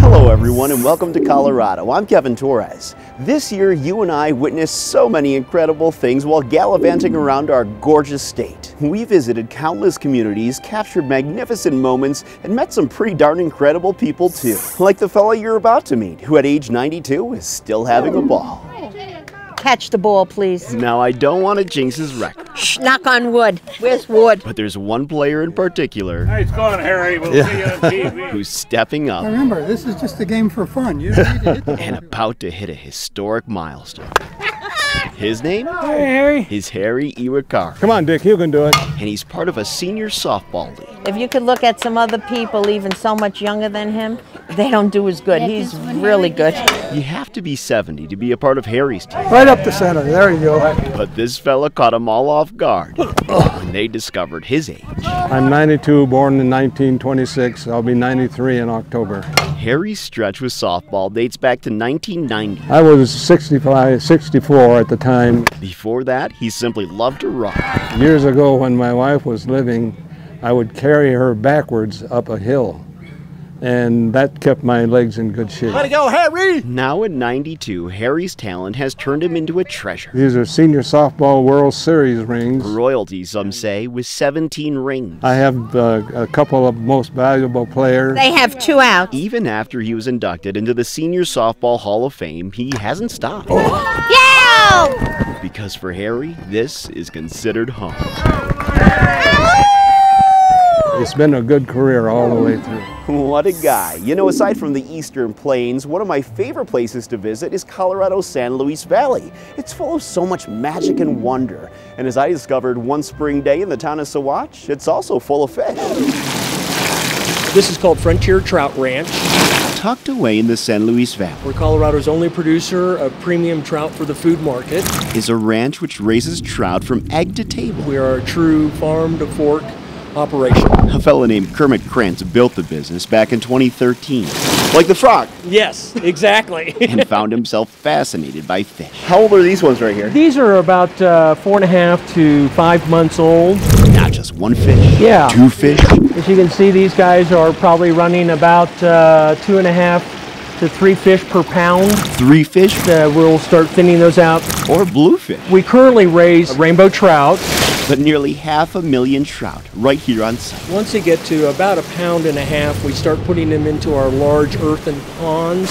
Hello, everyone, and welcome to Colorado. I'm Kevin Torres. This year, you and I witnessed so many incredible things while gallivanting around our gorgeous state. We visited countless communities, captured magnificent moments, and met some pretty darn incredible people, too. Like the fellow you're about to meet, who at age 92 is still having a ball. Catch the ball, please. Now, I don't want to jinx his record, Shh, knock on wood. Where's wood? but there's one player in particular Nice going, Harry. We'll see you on TV. who's stepping up Remember, this is just a game for fun. You don't need to hit the and about to hit a historic milestone. His name? Hey, Harry. is Harry Iwakar, Come on, Dick. You can do it. and he's part of a senior softball league. If you could look at some other people, even so much younger than him, they don't do as good. He's really good. You have to be 70 to be a part of Harry's team, right up the center. There you go. but this fella caught them all off guard when they discovered his age. I'm 92, born in 1926. I'll be 93 in October. Harry's stretch with softball dates back to 1990. I was 65, 64 at the time. Before that, he simply loved to rock. Years ago, when my wife was living, I would carry her backwards up a hill, and that kept my legs in good shape. Way to go, Harry! Now at 92, Harry's talent has turned him into a treasure. These are Senior Softball World Series rings. Royalty, some say, with 17 rings. I have uh, a couple of most valuable players. They have two outs. Even after he was inducted into the Senior Softball Hall of Fame, he hasn't stopped. Yeah! Because for Harry, this is considered home. It's been a good career all the way through. What a guy. You know, aside from the Eastern Plains, one of my favorite places to visit is Colorado's San Luis Valley. It's full of so much magic and wonder. And as I discovered one spring day in the town of Saguache, it's also full of fish. This is called Frontier Trout Ranch. Tucked away in the San Luis Valley We're Colorado's only producer of premium trout for the food market. is a ranch which raises trout from egg to table. We are a true farm to fork operation. A fellow named Kermit Krantz built the business back in 2013, like the frog, Yes, exactly. and found himself fascinated by fish. How old are these ones right here? These are about uh, four and a half to five months old. Not just one fish, Yeah. two fish, As you can see, these guys are probably running about uh, two and a half to three fish per pound. three fish, Uh, we'll start thinning those out. or bluefish. We currently raise rainbow trout. But nearly half a million trout right here on site. Once they get to about a pound and a half, we start putting them into our large earthen ponds.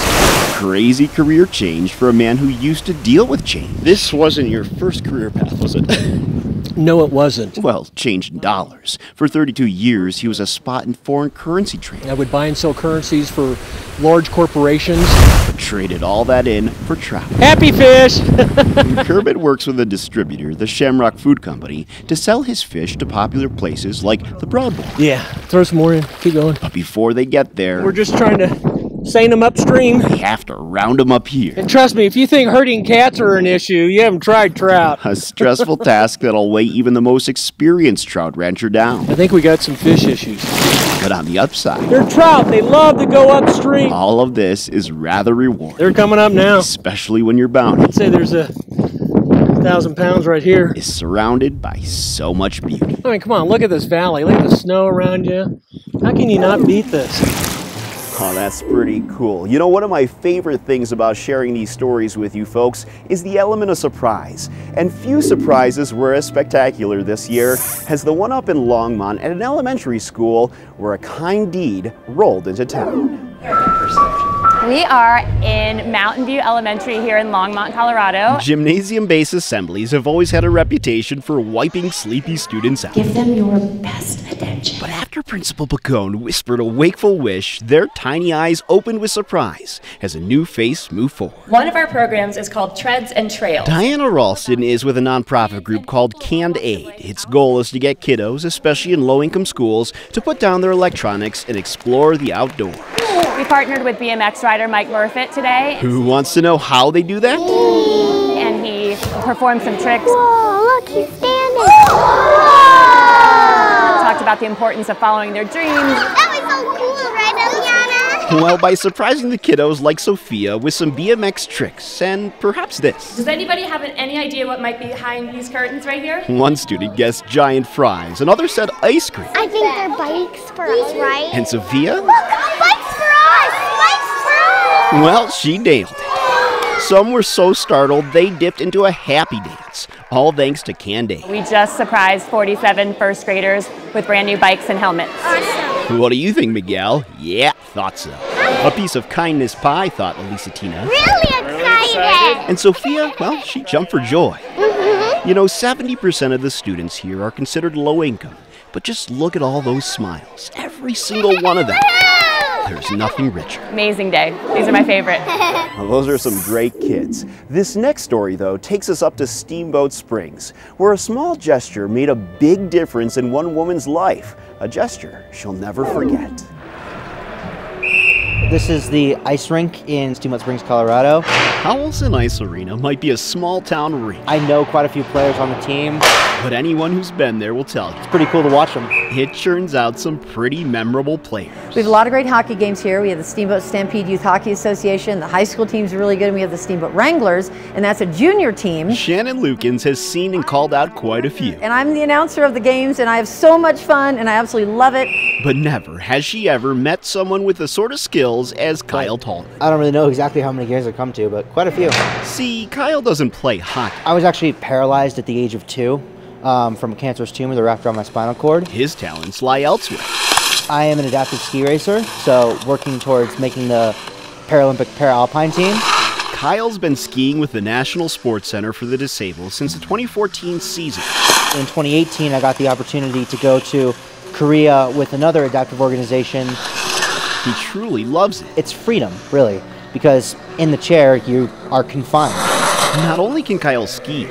Crazy career change for a man who used to deal with change. This wasn't your first career path, was it? No, it wasn't. well, change in dollars. For 32 years, he was a spot in foreign currency trading, I would buy and sell currencies for large corporations. but traded all that in for trout. Happy fish! Kermit works with a distributor, the Shamrock Food Company, to sell his fish to popular places like the Broadmoor. yeah, throw some more in. Keep going. But before they get there, We're just trying to seine them upstream. we have to round them up here. And trust me, if you think herding cats are an issue, you haven't tried trout. A stressful task that'll weigh even the most experienced trout rancher down. I think we got some fish issues. But on the upside, They're trout. They love to go upstream. all of this is rather rewarding, They're coming up now. especially when you're bounty I'd Say there's a thousand pounds right here. is surrounded by so much beauty. I mean, come on, look at this valley. Look at the snow around you. How can you not beat this? Oh, that's pretty cool. You know, one of my favorite things about sharing these stories with you folks is the element of surprise. And few surprises were as spectacular this year as the one up in Longmont at an elementary school where a kind deed rolled into town. We are in Mountain View Elementary here in Longmont, Colorado. Gymnasium-based assemblies have always had a reputation for wiping sleepy students out. Give them your best attention. But after Principal Pacone whispered a wakeful wish, their tiny eyes opened with surprise as a new face moved forward. One of our programs is called Treads and Trails. Diana Ralston is with a nonprofit group called Can'd Aid. Its goal is to get kiddos, especially in low income schools, to put down their electronics and explore the outdoors. We partnered with BMX rider Mike Murfitt today, Who wants to know how they do that? and he performed some tricks. Oh, look, he's standing. Talked about the importance of following their dreams. That was so cool, right, Eliana? Well, by surprising the kiddos like Sophia with some BMX tricks and perhaps this. Does anybody have any idea what might be behind these curtains right here? One student guessed giant fries, another said ice cream. I think they're bikes for us, right? And Sophia? Look, bikes for us! Bikes for us! Well, she nailed it. Some were so startled they dipped into a happy dance, all thanks to Can'd Aid. We just surprised 47 first graders with brand new bikes and helmets. What do you think, Miguel? Yeah, thought so. A piece of kindness pie, thought Elisa Tina. Really excited! And Sophia, well, she jumped for joy. You know, 70% of the students here are considered low income. But just look at all those smiles. Every single one of them. There's nothing richer. Amazing day. These are my favorite. Well, those are some great kids. This next story, though, takes us up to Steamboat Springs, where a small gesture made a big difference in one woman's life. A gesture she'll never forget. This is the ice rink in Steamboat Springs, Colorado. Howelson Ice Arena might be a small town rink, I know quite a few players on the team. but anyone who's been there will tell you. It's pretty cool to watch them. It churns out some pretty memorable players. We have a lot of great hockey games here. We have the Steamboat Stampede Youth Hockey Association. The high school team's are really good. And we have the Steamboat Wranglers, and that's a junior team. Shannon Lukens has seen and called out quite a few, And I'm the announcer of the games, and I have so much fun, and I absolutely love it. But never has she ever met someone with the sort of skills as Kyle Tallman. I don't really know exactly how many games I've come to, but quite a few. See, Kyle doesn't play hockey. I was actually paralyzed at the age of two um, from a cancerous tumor, the rafter around my spinal cord. His talents lie elsewhere. I am an adaptive ski racer, so working towards making the Paralympic Paralpine team. Kyle's been skiing with the National Sports Center for the Disabled since the 2014 season. In 2018, I got the opportunity to go to Korea with another adaptive organization. He truly loves it. It's freedom, really, because in the chair, you are confined. Not only can Kyle ski,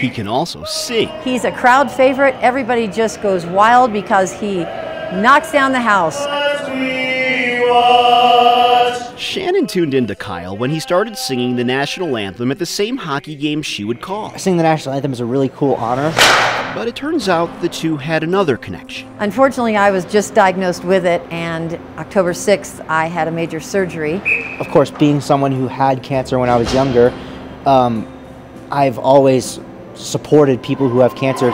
he can also sing. He's a crowd favorite. Everybody just goes wild because he knocks down the house. Shannon tuned into Kyle when he started singing the national anthem at the same hockey game she would call. Singing the national anthem is a really cool honor. But it turns out the two had another connection. Unfortunately, I was just diagnosed with it, and October 6th, I had a major surgery. Of course, being someone who had cancer when I was younger, um, I've always supported people who have cancer.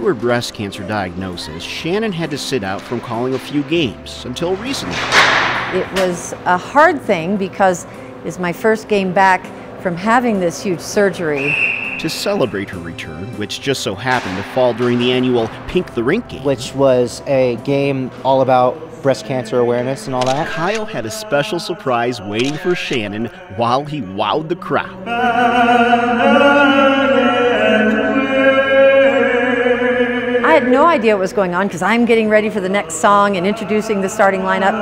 Due her breast cancer diagnosis, Shannon had to sit out from calling a few games until recently. It was a hard thing because it's my first game back from having this huge surgery. To celebrate her return, which just so happened to fall during the annual Pink the Rink game, which was a game all about breast cancer awareness and all that. Kyle had a special surprise waiting for Shannon while he wowed the crowd. Had no idea what was going on because I'm getting ready for the next song and introducing the starting lineup.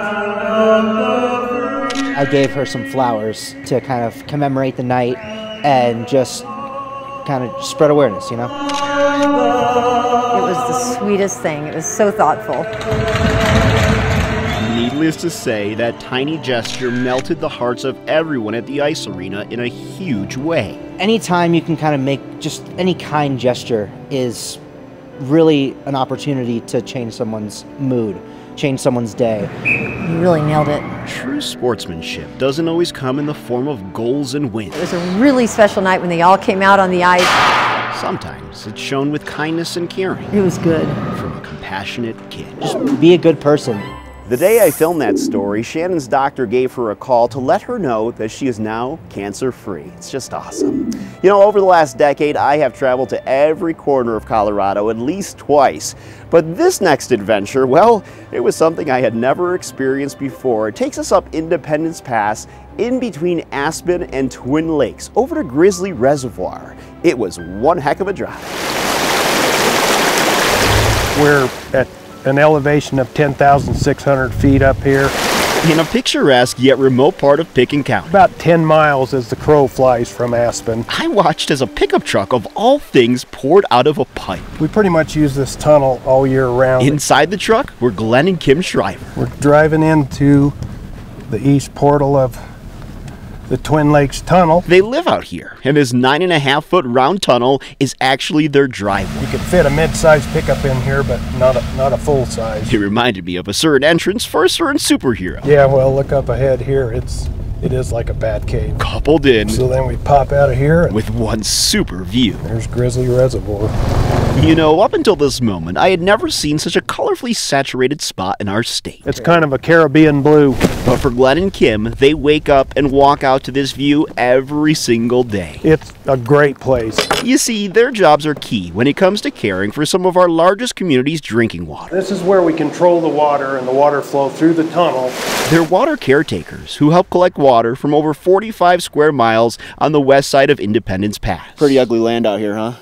I gave her some flowers to kind of commemorate the night and just kind of spread awareness, you know? It was the sweetest thing. It was so thoughtful. Needless to say, that tiny gesture melted the hearts of everyone at the ice arena in a huge way. Anytime you can kind of make just any kind gesture is really an opportunity to change someone's mood, change someone's day. You really nailed it. True sportsmanship doesn't always come in the form of goals and wins. It was a really special night when they all came out on the ice. Sometimes it's shown with kindness and caring It was good. from a compassionate kid. Just be a good person. The day I filmed that story, Shannon's doctor gave her a call to let her know that she is now cancer free. It's just awesome. You know, over the last decade, I have traveled to every corner of Colorado at least twice. But this next adventure, well, it was something I had never experienced before. It takes us up Independence Pass in between Aspen and Twin Lakes over to Grizzly Reservoir. It was one heck of a drive. We're at an elevation of 10,600 feet up here, In a picturesque yet remote part of Pitkin County. about 10 miles as the crow flies from Aspen. I watched as a pickup truck of all things poured out of a pipe. We pretty much use this tunnel all year round. Inside the truck were Glenn and Kim Shriver. We're driving into the east portal of the Twin Lakes Tunnel. They live out here, and this nine and a half foot round tunnel is actually their driveway. You could fit a mid-sized pickup in here, but not a, not a full size. It reminded me of a certain entrance for a certain superhero. Yeah, well, look up ahead here. It's it is like a bat cave. Coupled in. So then we pop out of here with one super view. There's Grizzly Reservoir. You know, up until this moment, I had never seen such a colorfully saturated spot in our state. It's kind of a Caribbean blue. But for Glenn and Kim, they wake up and walk out to this view every single day. It's a great place. You see, their jobs are key when it comes to caring for some of our largest communities' drinking water. This is where we control the water and the water flow through the tunnel. They're water caretakers who help collect water from over 45 square miles on the west side of Independence Pass. Pretty ugly land out here, huh?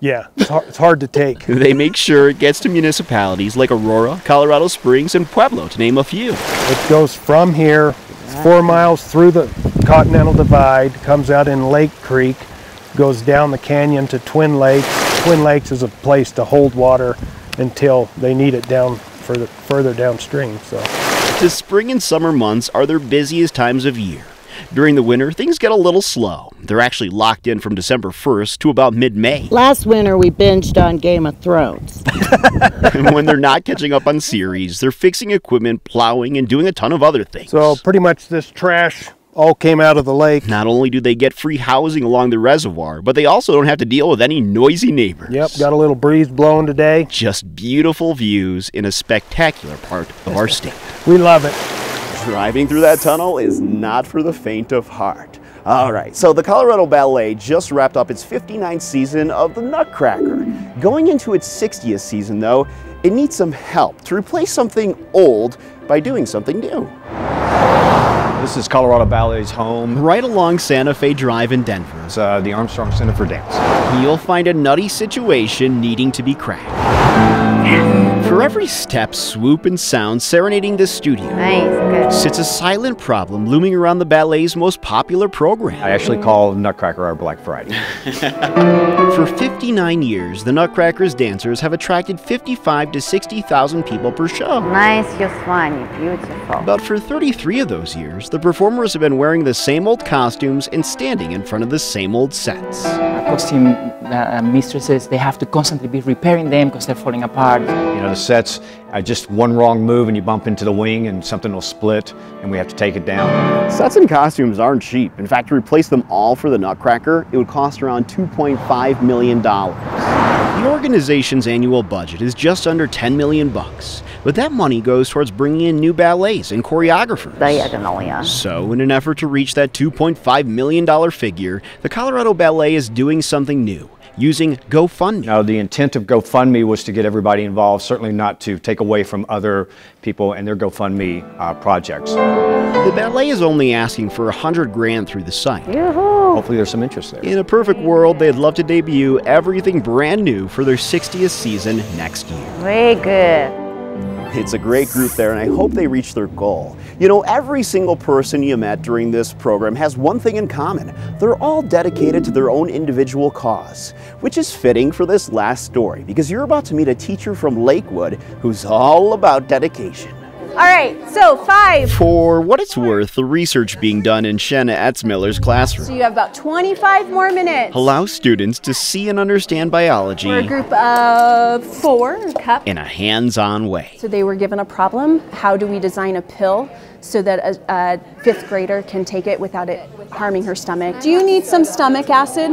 Yeah, it's hard, it's hard to take. They make sure it gets to municipalities like Aurora, Colorado Springs, and Pueblo, to name a few. It goes from here, four miles through the Continental Divide, comes out in Lake Creek, goes down the canyon to Twin Lakes. Twin Lakes is a place to hold water until they need it down further, further downstream. So. The spring and summer months are their busiest times of year. During the winter, things get a little slow. They're actually locked in from December 1st to about mid May. Last winter, we binged on Game of Thrones. and when they're not catching up on series, they're fixing equipment, plowing, and doing a ton of other things. So, pretty much this trash all came out of the lake. Not only do they get free housing along the reservoir, but they also don't have to deal with any noisy neighbors. Yep, got a little breeze blowing today. Just beautiful views in a spectacular part of our state. We love it. Driving through that tunnel is not for the faint of heart. All right, so the Colorado Ballet just wrapped up its 59th season of the Nutcracker. Going into its 60th season, though, it needs some help to replace something old by doing something new. This is Colorado Ballet's home. Right along Santa Fe Drive in Denver. It's uh, the Armstrong Center for Dance. You'll find a nutty situation needing to be cracked. For every step, swoop, and sound serenading the studio nice, sits a silent problem looming around the ballet's most popular program. I actually call Nutcracker our Black Friday. For 59 years, the Nutcracker's dancers have attracted 55 to 60,000 people per show. Nice, you're funny, beautiful. But for 33 of those years, the performers have been wearing the same old costumes and standing in front of the same old sets. Costume uh, mistresses, they have to constantly be repairing them because they're falling apart. You know, the sets, uh, just one wrong move and you bump into the wing and something will split and we have to take it down. Sets and costumes aren't cheap. In fact, to replace them all for the Nutcracker, it would cost around $2.5 million. The organization's annual budget is just under 10 million bucks, but that money goes towards bringing in new ballets and choreographers. Diagonal, yeah. So, in an effort to reach that $2.5 million figure, the Colorado Ballet is doing something new using GoFundMe. Now, the intent of GoFundMe was to get everybody involved, certainly not to take away from other people and their GoFundMe uh, projects. The ballet is only asking for a hundred grand through the site. Yoo-hoo. Hopefully there's some interest there. In a perfect world, they'd love to debut everything brand new for their 60th season next year. Very good. It's a great group there, and I hope they reach their goal. You know, every single person you met during this program has one thing in common. They're all dedicated to their own individual cause, which is fitting for this last story, because you're about to meet a teacher from Lakewood who's all about dedication. All right, so five. For what it's worth, the research being done in Shanna Etzmiller's classroom So you have about 25 more minutes. allows students to see and understand biology We're a group of four, cup. in a hands-on way. So they were given a problem. How do we design a pill so that a, a fifth grader can take it without it harming her stomach? Do you need some stomach acid?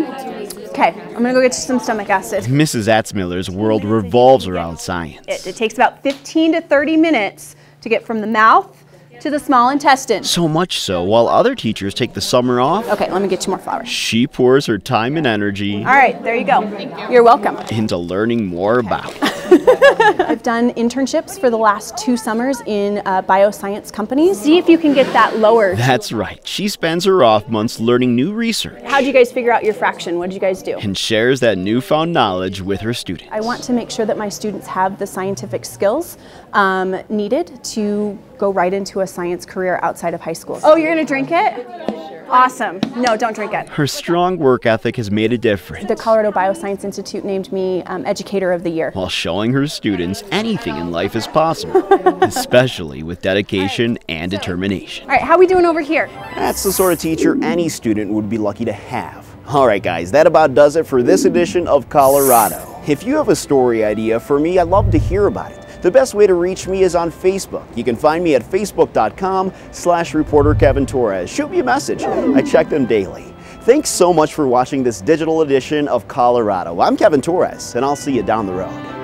Okay, I'm gonna go get you some stomach acid. Mrs. Atzmiller's world revolves around science. It, it takes about 15 to 30 minutes to get from the mouth to the small intestine. So much so, while other teachers take the summer off, Okay, let me get you more flowers. she pours her time and energy All right, there you go. You're welcome. into learning more about. I've done internships for the last two summers in uh, bioscience companies. See if you can get that lower. That's right. She spends her off months learning new research How'd you guys figure out your fraction? What did you guys do? and shares that newfound knowledge with her students. I want to make sure that my students have the scientific skills um, needed to go right into a science career outside of high school. Oh, you're gonna drink it? Awesome. No, don't drink it. Her strong work ethic has made a difference The Colorado Bioscience Institute named me um, Educator of the Year. while showing her students anything in life is possible, especially with dedication and determination. All right, how we doing over here? That's the sort of teacher any student would be lucky to have. All right, guys, that about does it for this edition of Colorado. If you have a story idea for me, I'd love to hear about it. The best way to reach me is on Facebook. You can find me at facebook.com slash reporter Kevin Torres. Shoot me a message. I check them daily. Thanks so much for watching this digital edition of Colorado. I'm Kevin Torres, and I'll see you down the road.